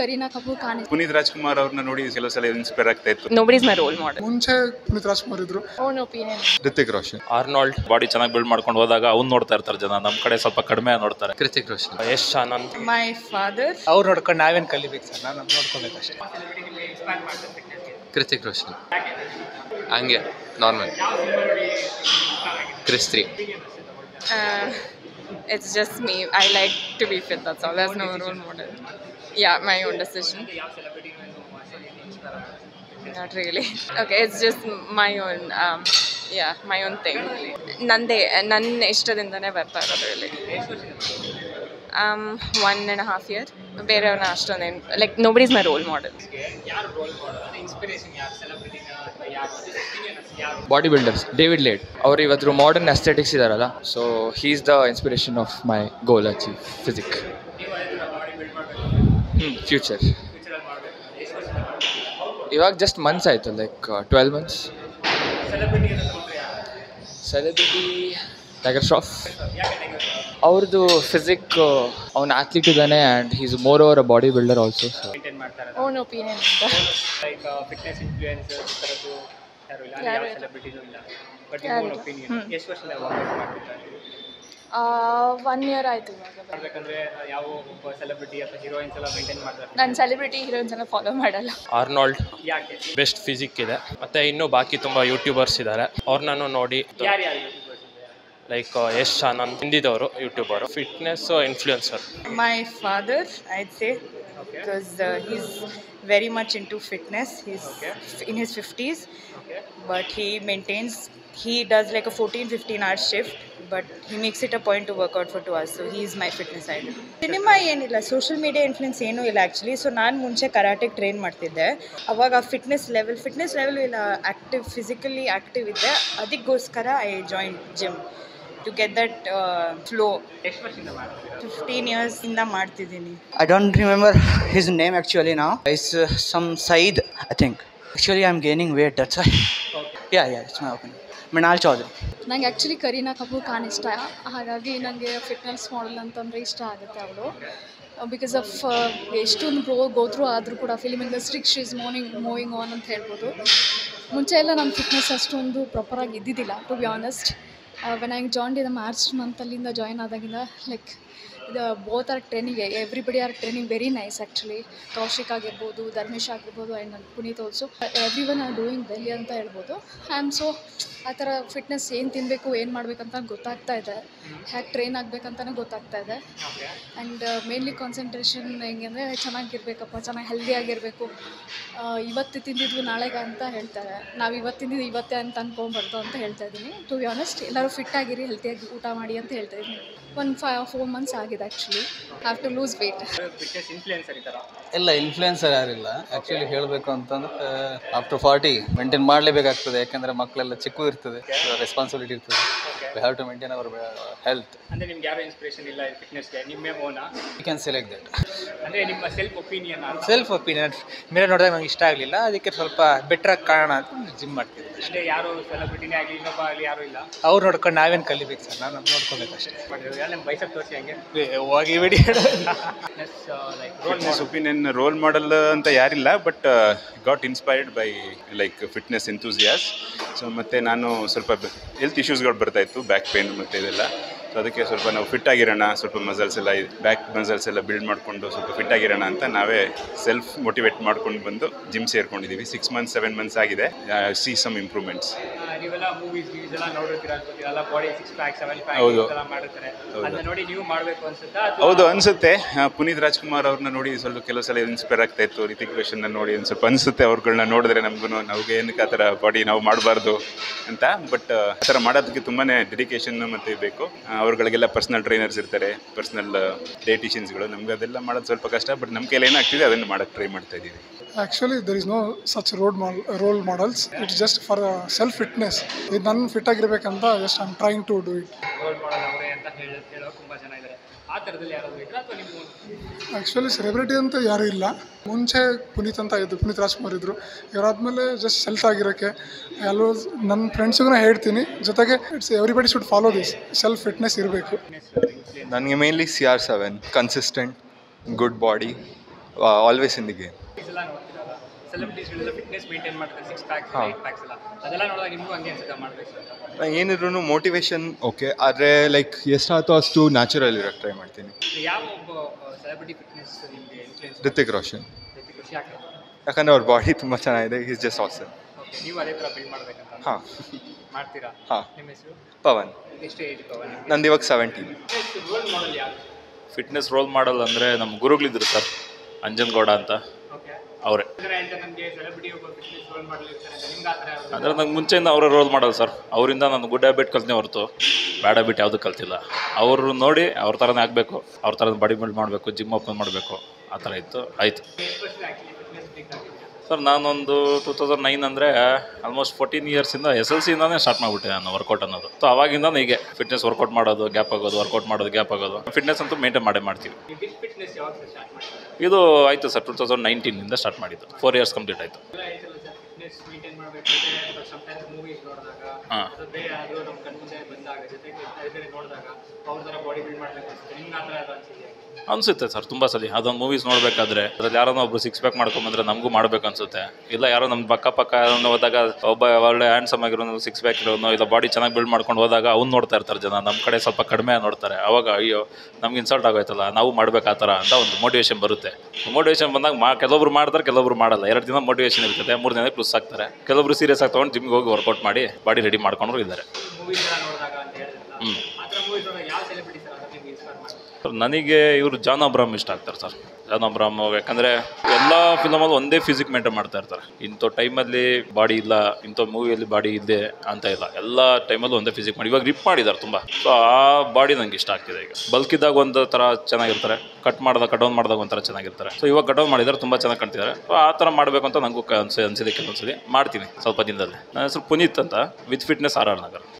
ಕರೀನಾ ಕಪೂರ್ ಖಾನ್. ಪುನೀತ್ ರಾಜ್ಕುಮಾರ್ ಅವ್ರನ್ನ ನೋಡಿ ಕೆಲವು ಸಲ ಇನ್ಸ್ಪೈರ್ ಆಗ್ತಾ ಇತ್ತು. Nobody is my role model ಮುಂಚೆ ಪುನೀತ್ ರಾಜ್ಕುಮಾರ್ ಇದ್ರು. Own opinion Hrithik Roshan Arnold body ಚೆನ್ನಾಗಿ ಬಿಲ್ಡ್ ಮಾಡ್ಕೊಂಡು ಹೋದಾಗ ಅವ್ನು ನೋಡ್ತಾ ಇರ್ತಾರೆ ಜನ. ನಮ್ಮ ಕಡೆ ಸ್ವಲ್ಪ ಕಡಿಮೆ ನೋಡ್ತಾರೆ. ಕೃತಿಕ್ ರೋಷನ್ ಯಶ್ ಆನಂದ್. ಮೈ ಫಾದರ್ ಅವ್ರು ನೋಡ್ಕೊಂಡು ನಾವೇನು ಕಲಿಬೇಕು ಸರ್? ನಾನು ನೋಡ್ಕೋಬೇಕಷ್ಟೇ ಕೃತಿಕ್ ರೋಷನ್ ಹಂಗೆ ನಾರ್ಮಲ್ ಕ್ರಿಸ್ತ್ರಿ it's just me I like to be fit that's all there's no role model yeah my own decision not really okay it's just my own yeah my own thing ನಂದೇ ನನ್ನ ಇಷ್ಟದಿಂದನೇ ಬರ್ತಾ ಇರೋದು ಇಲ್ಲಿ one and half year ಬೇರೆಯವ್ರನ್ನ ಅಷ್ಟೊಂದೇನು like nobody is my role model body builders David Laid ಅವ್ರು ಇವತ್ತು modern aesthetics ಇದಾರಲ್ಲ so he is the inspiration of my goal achieve physique hmm future ಇವಾಗ ಜಸ್ಟ್ ಮಂತ್ಸ್ ಆಯಿತು like twelve months celebrity Tiger Shroff ಅವ್ರದ್ದು physique ಅವ್ನು athlete ಇದ್ದಾನೆ and he's more over a body builder also so own opinion ಅಂತ. Like fitness influencer ಥರದ್ದು ಯಾರು ಇಲ್ಲ. ಯಾವ ಇಲ್ಲ. ಇಲ್ಲ. ಬಟ್ ಯಾರು ಒಪಿನಿಯನ್ ಎಷ್ಟು ವರ್ಷದಿಂದ ವರ್ಕ್ ಮಾಡ್ತಿದ್ದಾರೆ? ಒನ್ ಇಯರ್ ಆಯಿತು ಇವಾಗ. ಮಾಡ್ಬೇಕಂದ್ರೆ ಯಾವ ಸೆಲೆಬ್ರಿಟಿ ಅಥವಾ ಹೀರೋಯಿನ್ಸ್ ಎಲ್ಲ ಮೇಂಟೈನ್ ಮಾಡ್ತಾರೆ? ನಾನು ಸೆಲೆಬ್ರಿಟಿ ಹೀರೋಯಿನ್ಸ್ ಎಲ್ಲ ಫಾಲೋ ಮಾಡಲ್ಲ. ಆರ್ನಾಲ್ಡ್ ಯಾಕೆ? ಬೆಸ್ಟ್ ಫಿಸಿಕ್ ಇದೆ. ಮತ್ತೆ ಇನ್ನೂ ಬಾಕಿ ತುಂಬ ಯೂಟ್ಯೂಬರ್ಸ್ ಇದ್ದಾರೆ. ಅವ್ರನ್ನೂ ನೋಡಿ ಲೈಕ್ ಯಶ್ ಶಾನ್ ಅಂತ ಹಿಂದಿದವರು YouTuber fitness influencer my father I say because is very much in to fitness is in his fifties but he maintains he does like a fourteen fifteen hours shift but he makes it a point to workout for two hours so he is my fitness idol cinema ಏನಿಲ್ಲ social media influence ಏನೂ ಇಲ್ಲ actually so ನಾನು ಮುಂಚೆ karate train ಮಾಡ್ತಿದ್ದೆ. ಅವಾಗ fitness level fitness level ಇಲ್ಲ active physically active ಇದ್ದೆ. ಅದಕ್ಕೋಸ್ಕರ I joined gym to get that flow fifteen years ಇಂದ ಫಿಫ್ಟೀನ್ ಇಯರ್ಸಿಂದ ಮಾಡ್ತಿದ್ದೀನಿ I don't remember his name actually now. Is some side I think think. I am gaining weight that's why. Yeah yeah, it's my opinion. Chaudhary Chaudhary. ನಂಗೆ actually Kareena Kapoor Khan ಇಷ್ಟ ಹಾಗಾಗಿ ನನಗೆ fitness model ಅಂತಂದರೆ ಇಷ್ಟ ಆಗುತ್ತೆ ಅವಳು ಬಿಕಾಸ್ ಆಫ್ ಎಷ್ಟೊಂದು grow ಗೋತ್ರು ಆದರೂ ಕೂಡ ಫಿಲ್ಮ್ ಇಂಡಸ್ಟ್ರಿಗೆ she is moaning moving on ಅಂತ ಹೇಳ್ಬೋದು ಮುಂಚೆ ಎಲ್ಲ ನನ್ನ ಫಿಟ್ನೆಸ್ ಅಷ್ಟೊಂದು ಪ್ರಾಪರಾಗಿ ಇದ್ದಿದ್ದಿಲ್ಲ to be honest when I joined in March ಮಂತಲ್ಲಿಂದ join ಆದಾಗಿಂದ ಲೈಕ್ ಇದು both are training everybody are training very nice actually Kaushik ಆಗಿರ್ಬೋದು, ಧರ್ಮೇಶ್ ಆಗಿರ್ಬೋದು ಆ್ಯಂಡ್ ನನ್ನ Puneeth also every one are doing well ಅಂತ ಹೇಳ್ಬೋದು. ಆಮ್ ಸೊ ಆ ಥರ ಫಿಟ್ನೆಸ್ ಏನು ತಿನ್ನಬೇಕು ಏನು ಮಾಡಬೇಕಂತ ಗೊತ್ತಾಗ್ತಾ ಇದೆ. ಹ್ಯಾಕ್ ಟ್ರೈನ್ ಆಗಬೇಕಂತಲೂ ಗೊತ್ತಾಗ್ತಾ ಇದೆ. ಆ್ಯಂಡ್ ಮೇನ್ಲಿ ಕಾನ್ಸಂಟ್ರೇಷನ್ ಹೆಂಗೆ ಅಂದರೆ ಚೆನ್ನಾಗಿರ್ಬೇಕಪ್ಪ, ಚೆನ್ನಾಗಿ ಹೆಲ್ದಿಯಾಗಿರಬೇಕು ಇವತ್ತು ತಿಂದಿದ್ವಿ ನಾಳೆಗೆ ಅಂತ ಹೇಳ್ತಾರೆ. ನಾವು ಇವತ್ತು ತಿಂದಿದ್ದು ಇವತ್ತೇ ಅಂತ ಅನ್ಕೊಂಬಾರ್ದು ಅಂತ ಹೇಳ್ತಾ ಇದ್ದೀನಿ. ಟು ಬಿ ಆನೆಸ್ಟ್ ಎಲ್ಲರೂ ಫಿಟ್ ಆಗಿರಿ ಹೆಲ್ತಿಯಾಗಿ ಊಟ ಮಾಡಿ ಅಂತ ಹೇಳ್ತಾ ಇದ್ದೀನಿ. ಒಂದು ಫೈವ್ ಫೋರ್ ಮಂತ್ಸ್ ಆಗಿದೆ actually have to lose weight ಇಲ್ಲ ಇನ್ಫ್ಲೂಯೆನ್ಸರ್ ಈ ಥರ ಇಲ್ಲ ಇನ್ಫ್ಲುಯೆನ್ಸರ್ ಯಾರಿಲ್ಲ. ಆ್ಯಕ್ಚುಲಿ ಹೇಳಬೇಕು ಅಂತಂದ್ರೆ ಆಫ್ಟರ್ ಫಾರ್ಟಿ ಮೇಂಟೈನ್ ಮಾಡಲೇಬೇಕಾಗ್ತದೆ. ಯಾಕಂದರೆ ಮಕ್ಕಳೆಲ್ಲ ಚಿಕ್ಕು ಇರ್ತದೆ. ರೆಸ್ಪಾನ್ಸಿಬಿಲಿಟಿ ಇರ್ತದೆ. We have to maintain our health ಅಂದರೆ ನಿಮ್ಗೆ ಯಾವ ಇನ್ಸ್ಪಿರೇಷನ್ ಇಲ್ಲ ಫಿಟ್ನೆಸ್ಗೆ ನಿಮ್ಮೇ ಓನಾ ಯು ಕ್ಯಾನ್ ಸೆಲೆಕ್ಟ್ ದಟ್ ಅಂದರೆ ನಿಮ್ಮ ಸೆಲ್ಫ್ ಒಪಿನಿಯನ್ ಸೆಲ್ಫ್ ಒಪಿನಿಯನ್ ಮೇಲೆ ನೋಡಿದಾಗ ನಂಗೆ ಇಷ್ಟ ಆಗಲಿಲ್ಲ. ಅದಕ್ಕೆ ಸ್ವಲ್ಪ ಬೆಟ್ರಾಗಿ ಕಾರಣ ಅಂತ ಜಿಮ್ ಮಾಡ್ತಿದ್ದೆ ಅಂದರೆ ಯಾರು ಸೆಲೆಬ್ರಿಟಿನೇ ಆಗಲಿ ಇನ್ನೊಬ್ಬ ಆಗಲಿ ಯಾರು ಇಲ್ಲ? ಅವ್ರು ನೋಡ್ಕೊಂಡು ನಾವೇನು ಕಲಿಬೇಕು ಸರ್? ನಾನು ನೋಡ್ಕೋಬೇಕಷ್ಟೇ. ಮಾಡಿದ್ರು ಯಾರು ನಿಮ್ಮ ಬೈಸಪ್ ತೋರಿಸಿ ಹಂಗೆ. ಹೋಗಿ ಬಿಡಿ. Fitness like role fitness opinion role model ಅಂತ ಯಾರಿಲ್ಲ but got inspired by like fitness enthusiast so ಮತ್ತು ನಾನು ಸ್ವಲ್ಪ ಹೆಲ್ತ್ ಇಶ್ಯೂಸ್ಗಳು ಬರ್ತಾಯಿತ್ತು ಬ್ಯಾಕ್ ಪೇನ್ ಮತ್ತು ಇದೆಲ್ಲ. ಸೊ ಅದಕ್ಕೆ ಸ್ವಲ್ಪ ನಾವು ಫಿಟ್ ಆಗಿರೋಣ ಸ್ವಲ್ಪ ಮಸಲ್ಸ್ ಎಲ್ಲ ಬ್ಯಾಕ್ ಮಸಲ್ಸ್ ಎಲ್ಲ ಬಿಲ್ಡ್ ಮಾಡಿಕೊಂಡು ಸ್ವಲ್ಪ ಫಿಟ್ ಆಗಿರೋಣ ಅಂತ ನಾವೇ ಸೆಲ್ಫ್ ಮೋಟಿವೇಟ್ ಮಾಡ್ಕೊಂಡು ಬಂದು ಜಿಮ್ ಸೇರ್ಕೊಂಡಿದ್ದೀವಿ ಸಿಕ್ಸ್ ಮಂತ್ಸ್ ಸೆವೆನ್ ಮಂತ್ಸ್ ಆಗಿದೆ. ಸಿ ಸಮ್ ಇಂಪ್ರೂವ್ಮೆಂಟ್ಸ್ ಹೌದು. ಹೌದು. ಅನಿಸುತ್ತೆ ಪುನೀತ್ ರಾಜ್ಕುಮಾರ್ ಅವ್ರನ್ನ ನೋಡಿ ಸ್ವಲ್ಪ ಕೆಲವು ಸಲ ಇನ್ಸ್ಪೈರ್ ಆಗ್ತಾ ಇತ್ತು. ರಿತಿಕ್ ರೋಷನ್ನ ನೋಡಿ ಒಂದು ಸ್ವಲ್ಪ ಅನಿಸುತ್ತೆ. ಅವ್ರುಗಳನ್ನ ನೋಡಿದ್ರೆ ನಮಗೂ ನಮಗೆ ಏನಕ್ಕೆ ಆ ಥರ ಬಾಡಿ ನಾವು ಮಾಡಬಾರ್ದು ಅಂತ. ಬಟ್ ಆ ಥರ ಮಾಡೋದಕ್ಕೆ ತುಂಬಾ ಡೆಡಿಕೇಶನ್ ಮತ್ತು ಬೇಕು. ಅವ್ರುಗಳಿಗೆಲ್ಲ ಪರ್ಸ್ನಲ್ ಟ್ರೈನರ್ಸ್ ಇರ್ತಾರೆ ಪರ್ಸ್ನಲ್ ಡೈಟಿಷಿಯನ್ಸ್ಗಳು ನಮ್ಗೆ ಅದೆಲ್ಲ ಮಾಡೋದು ಸ್ವಲ್ಪ ಕಷ್ಟ ಬಟ್ ನಮ್ಮ ಕೈಲಿ ಏನಾಗ್ತಿದೆ ಅದನ್ನು ಮಾಡೋಕ್ಕೆ ಟ್ರೈ ಮಾಡ್ತಾ ಇದ್ದೀವಿ. Actually there is no such road mall role models it's just for self fitness ಇದು ನನ್ನ fit ಆಗಿರ್ಬೇಕಂತ just I am trying to do it role model ಅವರೇ ಅಂತ ಹೇಳಿ ಹೇಳೋ ತುಂಬ ಜನ ಇದ್ದಾರೆ ಆ ಥರದಲ್ಲಿ ಯಾರಾದರೂ ಇದ್ರೆ ಅಥವಾ ನಿಮ್ಮ ಆ್ಯಕ್ಚುಲಿ ಸೆಲೆಬ್ರಿಟಿ ಅಂತ ಯಾರೂ ಇಲ್ಲ. ಮುಂಚೆ ಪುನೀತ್ ಅಂತ ಇದ್ದರು ಪುನೀತ್ ರಾಜ್ಕುಮಾರ್ ಇದ್ದರು ಇವರಾದ್ಮೇಲೆ ಜಸ್ಟ್ ಸೆಲ್ಫ್ ಆಗಿರೋಕ್ಕೆ ಎಲ್ಲೋ ನನ್ನ ಫ್ರೆಂಡ್ಸಿಗೂ ಹೇಳ್ತೀನಿ. ಜೊತೆಗೆ it's everybody should follow this self fitness ಇರಬೇಕು. ನನಗೆ mainly C R seven consistent good body always in the game ಎಲ್ಲ ನೋಡ್ತಿರಲ್ಲ ಸೆಲೆಬ್ರಿಟೀಸ್ಗಳೆಲ್ಲ ಫಿಟ್ನೆಸ್ ಮೇಂಟೈನ್ ಮಾಡ್ತಾರೆ ಸಿಕ್ಸ್ ಪ್ಯಾಕ್ಸ್ ಹಾ. ಪ್ಯಾಕ್ಸ್ ಎಲ್ಲ. ಅದೆಲ್ಲ ನೋಡಿದಾಗ ನಿಮಗೂ ಹಂಗೆ ಅನ್ಸುತ್ತೆ ಮಾಡಬೇಕು ಅಂತ? ಏನಿದ್ರು ಮೋಟಿವೇಶನ್ ಓಕೆ ಆದರೆ ಲೈಕ್ ಎಷ್ಟಾಯ್ತು ಅಷ್ಟು ನ್ಯಾಚುರಲ್ ಇರೋಕ್ಕೆ ಟ್ರೈ ಮಾಡ್ತೀನಿ. ಯಾವ ಒಬ್ಬ ಸೆಲೆಬ್ರಿಟಿ ಫಿಟ್ನೆಸ್ ನಿಮಗೆ ಇನ್ಫ್ಲೂಯೆನ್ಸ್ ರಿತಿಕ್ ರೋಷನ್. ಯಾಕಂದರೆ ಅವ್ರ ಬಾಡಿ ತುಂಬ ಚೆನ್ನಾಗಿದೆ ಈಸ್ ಜಸ್ಟ್ ಆಸನ್ ಹಾಂ. ಮಾಡ್ತೀರಾ? ಹಾಂ. ನಿಮ್ಮ ಹೆಸರು? ಪವನ್. ಎಷ್ಟು ಏಜ್ ಪವನ್ ನಂದು ಇವಾಗ ಸೆವೆಂಟೀನ್ ರೋಲ್ ಮಾಡಲ್ ಯಾರು? ಫಿಟ್ನೆಸ್ ರೋಲ್ ಮಾಡಲ್ ಅಂದರೆ ನಮ್ಮ ಗುರುಗಳಿದ್ರು ಸರ್. ಅಂಜನ್ಗೌಡ ಅಂತ. ಅವರೇ. ಅಂದರೆ ನಂಗೆ ಮುಂಚೆಯಿಂದ ಅವರೇ ರೋಲ್ ಮಾಡಲ್ಲ ಸರ್ ಅವರಿಂದ ನಾನು ಗುಡ್ ಹ್ಯಾಬಿಟ್ ಕಲ್ತಿನಿ ಹೊರತು. ಬ್ಯಾಡ್ ಹ್ಯಾಬಿಟ್ ಯಾವುದೂ ಕಲ್ತಿಲ್ಲ. ಅವರು ನೋಡಿ ಅವ್ರ ಥರನೇ ಆಗಬೇಕು. ಅವ್ರ ಥರ ಬಾಡಿ ಬಿಲ್ಡ್ ಮಾಡಬೇಕು ಜಿಮ್ ಓಪನ್ ಮಾಡಬೇಕು. ಆ ಥರ ಇತ್ತು. ಆಯಿತು. ಸರ್ ನಾನೊಂದು ಟೂ ತೌಸಂಡ್ ನೈನ್ ಅಂದರೆ ಆಲ್ಮೋಸ್ಟ್ ಫೋರ್ಟೀನ್ ಇಯರ್ಸಿಂದ ಎಸ್ ಎಲ್ ಸಿಯಿಂದ ಸ್ಟಾರ್ಟ್ ಮಾಡಿಬಿಟ್ಟೆ ನಾನು ವರ್ಕೌಟ್ ಅನ್ನೋದು. ಸೊ ಅವಾಗಿಂದ ಹೀಗೆ ಫಿಟ್ನೆಸ್ ವರ್ಕೌಟ್ ಮಾಡೋದು ಗ್ಯಾಪ್ ಆಗೋದು ವರ್ಕೌಟ್ ಮಾಡೋದು ಗ್ಯಾಪ್ ಆಗೋದು. ಫಿಟ್ನೆಸ್ ಅಂತೂ ಮೇಂಟೈನ್ ಮಾಡೇ ಮಾಡ್ತೀವಿ. ಇದು ಆಯಿತು ಸರ್ ಟೂ ತೌಸಂಡ್ ನೈನ್ಟೀನಿಂದ ಸ್ಟಾರ್ಟ್ ಮಾಡಿದ್ದು. ಫೋರ್ ಇಯರ್ಸ್ ಕಂಪ್ಲೀಟ್ ಆಯಿತು. ಎಲ್ಲ ಐತಲ್ಲ ಸರ್ ಫಿಟ್ನೆಸ್ ಮೇಂಟೈನ್ ಮಾಡಬೇಕಾದ್ರೆ ಸಮ್ಟೈಮ್ಸ್ ಮೂವೀಸ್ ನೋಡಿದಾಗ ಹಾ. ಬೇರೆ ಯಾರು ನಮ್ಮ ಕಣ್ಮುಂದೆ ಬಂದಾಗ ಜೊತೆಗೆ ಬೇರೆ ನೋಡಿದಾಗ ಅವ್ರ ಥರ ಬಾಡಿ ಬಿಲ್ಡ್ ಮಾಡಬೇಕು ಅನ್ಸುತ್ತೆ. ನಿಮ್ಗೆ ಆ ಥರ ಯಾರು ಅನ್ಸಿದೆಯಾ ಅನಿಸುತ್ತೆ ಸರ್ ತುಂಬ ಸಲ. ಅದೊಂದು ಮೂವೀಸ್ ನೋಡಬೇಕಾದ್ರೆ ಅದ್ರಲ್ಲಿ ಯಾರೋ ಒಬ್ರು ಸಿಕ್ಸ್ ಪ್ಯಾಕ್ ಮಾಡ್ಕೊಂಬಂದ್ರೆ ನಮಗೂ ಮಾಡ್ಬೇಕು ಅನ್ಸುತ್ತೆ. ಇಲ್ಲ ಯಾರೋ ನಮ್ಮ ಪಕ್ಕ ಪಕ್ಕ ಹೋದಾಗ ಒಬ್ಬ ಒಳ್ಳೆ ಹ್ಯಾಂಡ್ಸಮ್ ಆಗಿರೋನು ಸಿಕ್ಸ್ ಪ್ಯಾಕ್ ಇರೋನು ಇಲ್ಲ ಬಾಡಿ ಚೆನ್ನಾಗಿ ಬಿಲ್ಡ್ ಮಾಡ್ಕೊಂಡು ಹೋದಾಗ ಅವ್ನು ನೋಡ್ತಾ ಇರ್ತಾರೆ ಜನ. ನಮ್ಮ ಕಡೆ ಸ್ವಲ್ಪ ಕಡಿಮೆ ನೋಡ್ತಾರೆ. ಅವಾಗ ಅಯ್ಯೋ ನಮ್ಗೆ ಇನ್ಸಲ್ಟ್ ಆಗೋಯ್ತಲ್ಲ ನಾವು ಮಾಡ್ಬೇಕು ಆ ಥರ ಅಂತ ಒಂದು ಮೋಟಿವೇಶನ್ ಬರುತ್ತೆ. ಮೋಟಿವೇಶನ್ ಬಂದಾಗ ಮಾ ಕೆಲವೊಬ್ರು ಮಾಡ್ತಾರೆ ಕೆಲವೊಬ್ರು ಮಾಡಲ್ಲ. ಎರಡು ದಿನ ಮೋಟಿವೇಶನ್ ಇರ್ತದೆ ಮೂರು ದಿನ ಪ್ಲಸ್ ಆಗ್ತಾರೆ. ಕೆಲವೊಬ್ರು ಸೀರಿಯಸ್ ಆಗಿ ತೊಗೊಂಡು ಜಿಮ್ಗೆ ಹೋಗಿ ವರ್ಕೌಟ್ ಮಾಡಿ ಬಾಡಿ ರೆಡಿ ಮಾಡ್ಕೊಂಡ್ರು ಇದ್ದಾರೆ ಮೂವೀಸ್ ಎಲ್ಲ ನೋಡಿದಾಗ ಅಂತ ಹೇಳಿದ್ರಲ್ಲ ಹ್ಮ್. ಆ ಥರ ಮೂವೀಸ್ ನೋಡಿದಾಗ ಯಾವ ಸೆಲೆಬ್ರಿಟಿ ಸರ್, ನನಗೆ ಇವರು ಜಾನ್ ಅಬ್ರಾಮ್ ಇಷ್ಟ ಆಗ್ತಾರೆ ಸರ್. ಜಾನ್ ಅಬ್ರಾಮ್ ಯಾಕಂದರೆ ಎಲ್ಲ ಫಿಲಮಲ್ಲೂ ಒಂದೇ ಫಿಸಿಕ್ ಮೇಂಟೈನ್ ಮಾಡ್ತಾ ಇರ್ತಾರೆ. ಇಂಥ ಟೈಮಲ್ಲಿ ಬಾಡಿ ಇಲ್ಲ, ಇಂಥ ಮೂವಿಯಲ್ಲಿ ಬಾಡಿ ಇದೆ ಅಂತ ಇಲ್ಲ. ಎಲ್ಲ ಟೈಮಲ್ಲೂ ಒಂದೇ ಫಿಸಿಕ್ ಮಾಡಿ, ಇವಾಗ ರಿಪ್ ಮಾಡಿದ್ದಾರೆ ತುಂಬ. ಸೊ ಆ ಬಾಡಿ ನನಗೆ ಇಷ್ಟ ಆಗ್ತಿದೆ ಈಗ. ಬಲ್ಕ್ ಇದ್ದಾಗ ಒಂದು ಥರ ಚೆನ್ನಾಗಿರ್ತಾರೆ ಕಟ್ ಮಾಡಿದಾಗ ಕಟ್ ಡೌನ್ ಮಾಡಿದಾಗ ಒಂಥರ ಚೆನ್ನಾಗಿರ್ತಾರೆ. ಸೊ ಇವಾಗ ಕಟ್ ಡೌನ್ ಮಾಡಿದ್ದಾರೆ, ತುಂಬ ಚೆನ್ನಾಗಿ ಕಾಣ್ತಿದ್ದಾರೆ. ಸೊ ಆ ಥರ ಮಾಡಬೇಕು ಅಂತ ನನಗೂ ಅನ್ಸಿ, ಅನಿಸಿದೆ ಕೆಲವೊಂದ್ಸಲಿ ಮಾಡ್ತೀನಿ ಸ್ವಲ್ಪ ದಿನದಲ್ಲಿ. ನನ್ನ ಹೆಸರು ಪುನೀತ್ ಅಂತ, with fitness R R Nagar.